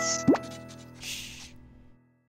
Yes.